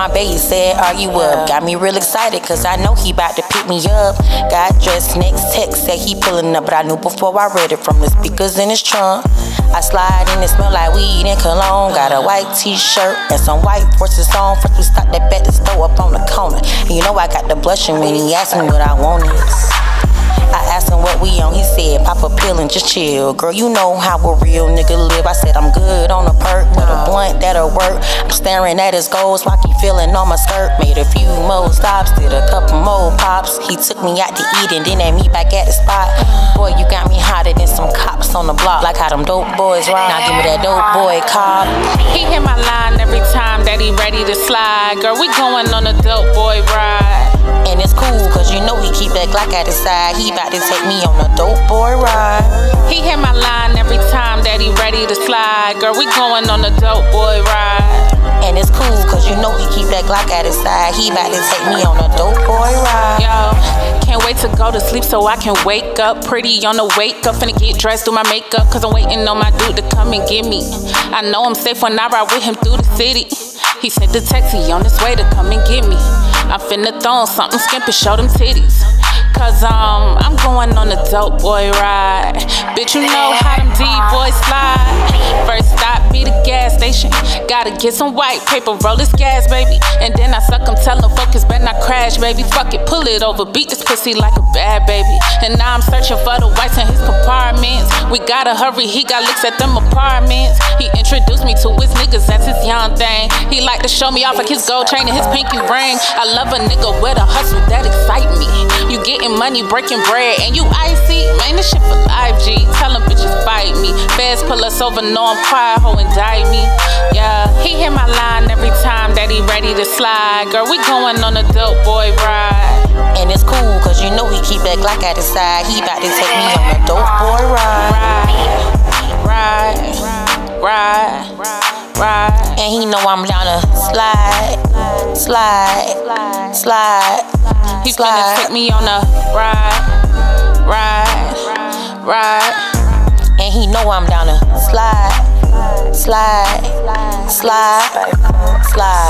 my baby said, Are you up? Got me real excited, cause I know he about to pick me up. Got dressed next text, said he pulling up, but I knew before I read it from the speakers in his trunk. I slide in, it smell like weed and cologne. Got a white t-shirt and some white forces on. First we stopped at bet the store up on the corner. And you know I got the blushing when he asked me what I wanted. I asked him what we on, he said, pop a pill and just chill. Girl, you know how a real nigga live. I said, I'm good on a work. I'm staring at his goals like he feeling on my skirt. Made a few more stops, did a couple more pops. He took me out to eat and then had me back at the spot. Boy, you got me hotter than some cops on the block. Like how them dope boys ride. Now give me that dope boy cop. He hit my line every time that he ready to slide. Girl, we going on a dope boy ride. And it's cool, cause you know he keep that Glock at his side. He about to take me on a dope boy ride. He hit my line every time that he ready to slide. Girl, we going on a dope boy ride. And it's cool, cause you know he keep that Glock at his side. He about to take me on a dope boy ride. Yo, can't wait to go to sleep so I can wake up pretty on the wake up. Finna get dressed, do my makeup, cause I'm waiting on my dude to come and get me. I know I'm safe when I ride with him through the city. He sent the text, he on his way to come and get me. I'm finna throw on something skimpy, show them titties. Cause um, I'm going on a dope boy ride. Bitch, you know how them D Gotta get some white paper, roll this gas, baby. And then I suck him, tell him his better not crash, baby. Fuck it, pull it over, beat this pussy like a bad baby. And now I'm searching for the whites in his compartments. We gotta hurry, he got licks at them apartments. He introduced me to his niggas, that's his young thing. He like to show me off like his gold chain and his pinky ring. I love a nigga with a hustle that excite me. You getting money, breaking bread, and you icy. Man, this shit for life, G. Tell them bitches pull us over, know I'm quiet, ho, indict me. Yeah, he hit my line every time that he ready to slide. Girl, we going on a dope boy ride. And it's cool, cause you know he keep that Glock at his side. He about to take me on a dope boy ride. Ride, ride, ride, ride. And he know I'm down to slide, slide, slide. He's gonna take me on a ride, ride, ride. And he know I'm down to slide, slide, slide, slide.